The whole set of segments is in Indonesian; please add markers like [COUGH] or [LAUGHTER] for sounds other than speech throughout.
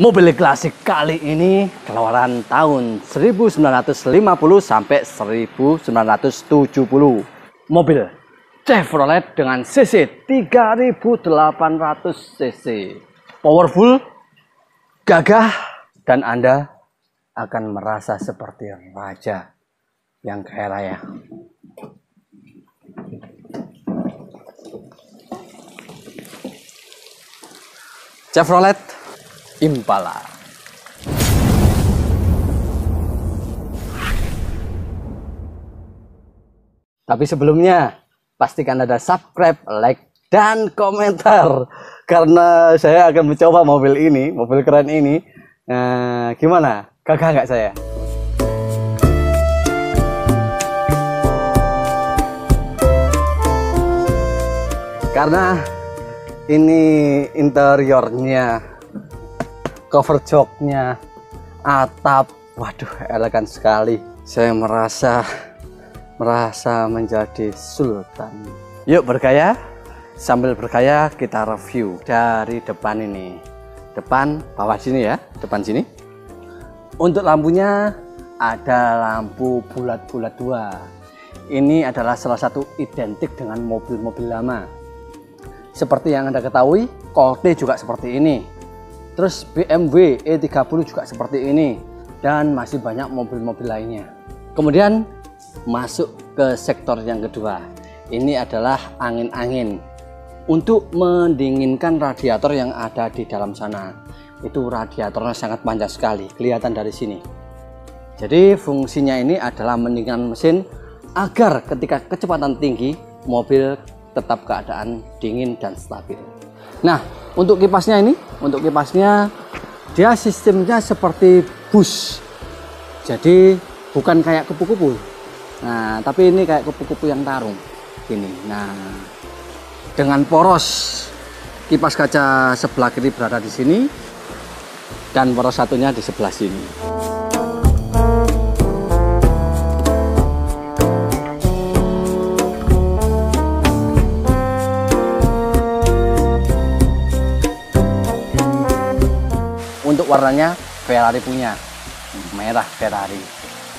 Mobil klasik kali ini keluaran tahun 1950 sampai 1970. Mobil Chevrolet dengan cc 3800 cc. Powerful, gagah, dan Anda akan merasa seperti raja yang kaya raya. Chevrolet Impala. Tapi sebelumnya pastikan ada subscribe, like, dan komentar karena saya akan mencoba mobil ini, mobil keren ini. Nah, gimana? Gagah nggak saya? Karena ini interiornya cover joknya. Atap. Waduh elegan sekali. Saya merasa merasa menjadi sultan. Yuk bergaya. Sambil bergaya kita review dari depan ini. Depan bawah sini ya. Depan sini. Untuk lampunya ada lampu bulat-bulat dua. Ini adalah salah satu identik dengan mobil-mobil lama. Seperti yang anda ketahui Colte juga seperti ini Terus BMW E30 juga seperti ini dan masih banyak mobil-mobil lainnya. Kemudian masuk ke sektor yang kedua. Ini adalah angin-angin untuk mendinginkan radiator yang ada di dalam sana. Itu radiatornya sangat panjang sekali, kelihatan dari sini. Jadi fungsinya ini adalah mendinginkan mesin agar ketika kecepatan tinggi mobil tetap keadaan dingin dan stabil. Nah, untuk kipasnya ini, untuk kipasnya dia sistemnya seperti bus. Jadi bukan kayak kupu-kupu. Nah, tapi ini kayak kupu-kupu yang tarung. Ini. Nah, dengan poros kipas kaca sebelah kiri berada di sini dan poros satunya di sebelah sini. Warnanya Ferrari punya. Merah Ferrari.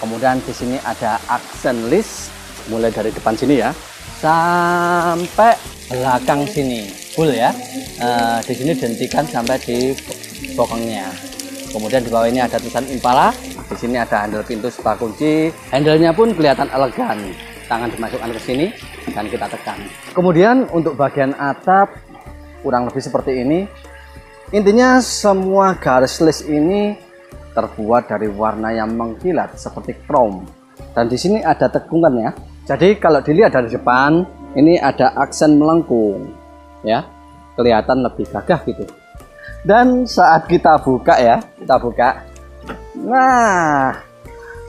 Kemudian di sini ada aksen list mulai dari depan sini ya sampai belakang sini. Full ya. E, di sini dihentikan sampai di bokongnya. Kemudian di bawah ini ada tulisan Impala di sini ada handle pintu sebuah kunci. Handlenya pun kelihatan elegan. Tangan dimasukkan ke sini dan kita tekan. Kemudian untuk bagian atap kurang lebih seperti ini Intinya semua garis list ini terbuat dari warna yang mengkilat seperti chrome. Dan di sini ada tekungan ya. Jadi kalau dilihat dari depan, ini ada aksen melengkung. Ya, kelihatan lebih gagah gitu. Dan saat kita buka ya, kita buka. Nah,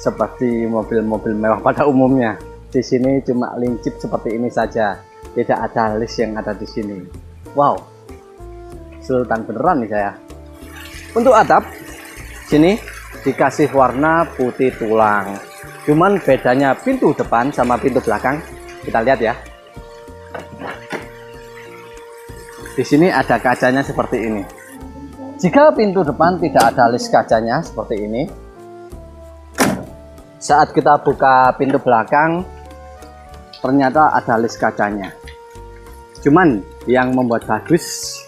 seperti mobil-mobil mewah pada umumnya. Di sini cuma lincip seperti ini saja. Tidak ada list yang ada di sini. Wow, sultan beneran nih saya. Untuk atap sini dikasih warna putih tulang. Cuman bedanya pintu depan sama pintu belakang. Kita lihat ya. Di sini ada kacanya seperti ini. Jika pintu depan tidak ada list kacanya seperti ini saat kita buka pintu belakang ternyata ada list kacanya. Cuman yang membuat bagus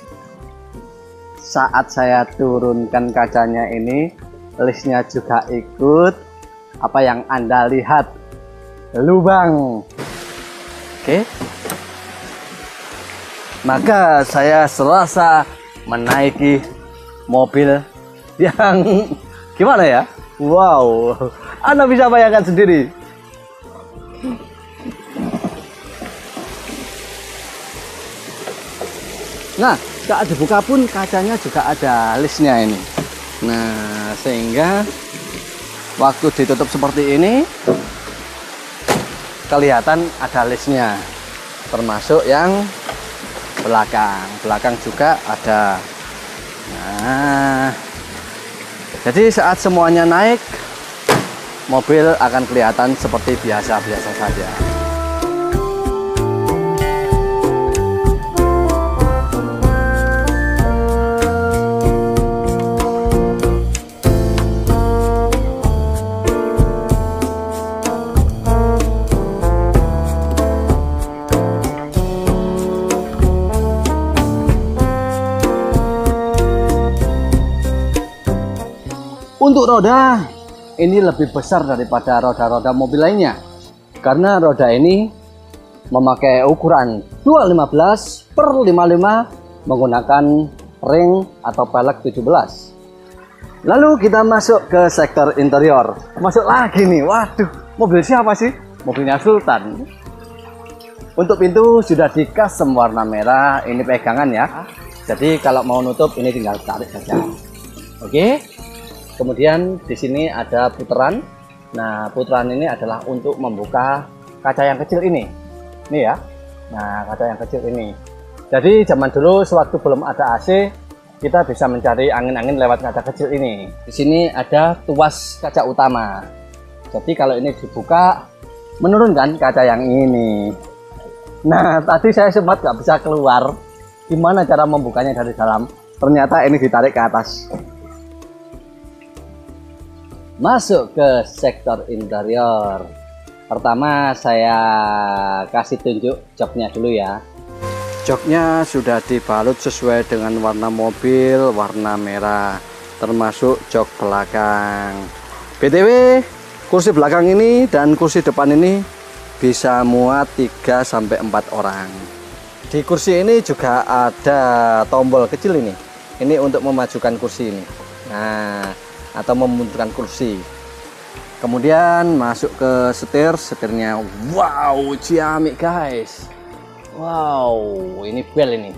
saat saya turunkan kacanya ini listnya juga ikut apa yang anda lihat. Lubang. Oke. Maka saya serasa menaiki mobil yang [LAUGHS] gimana ya? Wow. Anda bisa bayangkan sendiri. Nah saat dibuka pun kacanya juga ada listnya ini. Nah sehingga waktu ditutup seperti ini kelihatan ada listnya. Termasuk yang belakang. Belakang juga ada. Nah jadi saat semuanya naik mobil akan kelihatan seperti biasa-biasa saja Untuk roda. Ini lebih besar daripada roda-roda mobil lainnya. Karena roda ini memakai ukuran 215 per 55 menggunakan ring atau pelek 17 lalu kita masuk ke sektor interior. Masuk lagi nih. Waduh mobil siapa sih? Mobilnya Sultan. Untuk pintu sudah di custom warna merah. Ini pegangan ya. Jadi kalau mau nutup ini tinggal tarik saja. Oke kemudian di sini ada putaran nah putaran ini adalah untuk membuka kaca yang kecil ini. Ini ya. Nah kaca yang kecil ini. Jadi zaman dulu sewaktu belum ada AC kita bisa mencari angin-angin lewat kaca kecil ini. Di sini ada tuas kaca utama. Jadi kalau ini dibuka menurunkan kaca yang ini. Nah [LAUGHS] tadi saya sempat nggak bisa keluar. Gimana cara membukanya dari dalam? Ternyata ini ditarik ke atas masuk ke sektor interior. Pertama saya kasih tunjuk joknya dulu ya. Joknya sudah dibalut sesuai dengan warna mobil warna merah termasuk jok belakang. BTW kursi belakang ini dan kursi depan ini bisa muat 3 sampai 4 orang. Di kursi ini juga ada tombol kecil ini. Ini untuk memajukan kursi ini. Nah atau membutuhkan kursi. Kemudian masuk ke setir setirnya wow ciamik guys. Wow ini bel ini.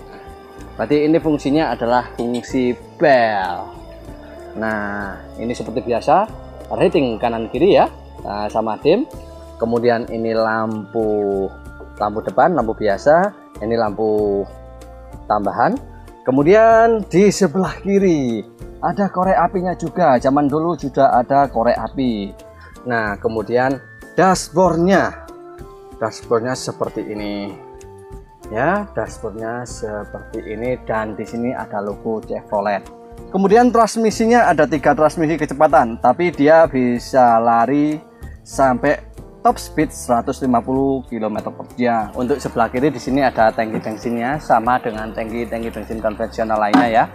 Berarti ini fungsinya adalah fungsi bel. Nah ini seperti biasa rating kanan kiri ya nah, sama dim. Kemudian ini lampu lampu depan lampu biasa. Ini lampu tambahan. Kemudian di sebelah kiri ada korek apinya juga. Zaman dulu sudah ada korek api. Nah kemudian dashboardnya. Dashboardnya seperti ini. Ya dashboardnya seperti ini. Dan di sini ada logo Chevrolet kemudian transmisinya ada tiga transmisi kecepatan. Tapi dia bisa lari sampai top speed 150 km per jam. Untuk sebelah kiri di sini ada tangki bensinnya sama dengan tangki-tangki bensin konvensional lainnya ya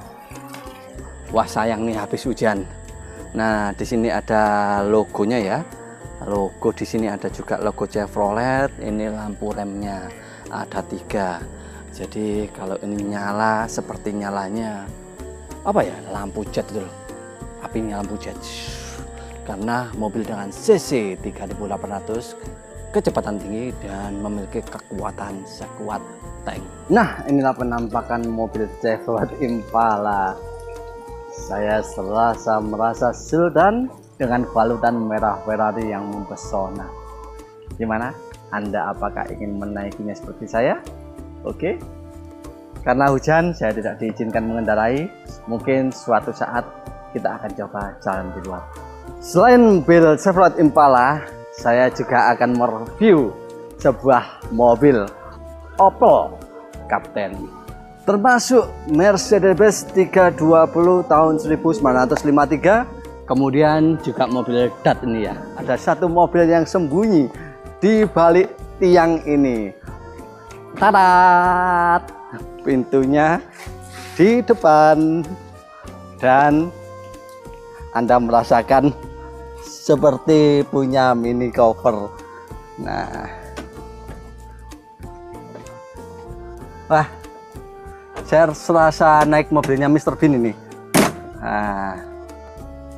wah sayang nih habis hujan. Nah di sini ada logonya ya. Logo di sini ada juga logo Chevrolet. Ini lampu remnya ada tiga. Jadi kalau ini nyala seperti nyalanya apa ya lampu jet dulu apinya lampu jet. Karena mobil dengan CC 3800 kecepatan tinggi dan memiliki kekuatan sekuat tank. Nah inilah penampakan mobil Chevrolet Impala saya serasa merasa Sultan dengan balutan merah Ferrari yang mempesona. Gimana? Anda apakah ingin menaikinya seperti saya? Oke. Karena hujan, saya tidak diizinkan mengendarai. Mungkin suatu saat kita akan coba jalan di luar. Selain mobil Chevrolet Impala, saya juga akan mereview sebuah mobil Opel Kapten termasuk Mercedes-Benz 320 tahun 1953 kemudian juga mobil DAT ini ya. Ada satu mobil yang sembunyi di balik tiang ini. Tarat pintunya di depan. Dan Anda merasakan seperti punya mini cover nah. Wah saya serasa naik mobilnya Mr. Bean ini. Nah,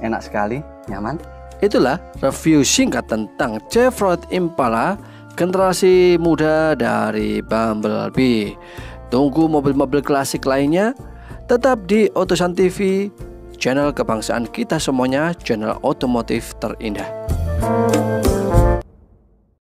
enak sekali nyaman. Itulah review singkat tentang Chevrolet Impala generasi muda dari Bumblebee. Tunggu mobil-mobil klasik lainnya tetap di Otosan TV channel kebangsaan kita semuanya channel otomotif terindah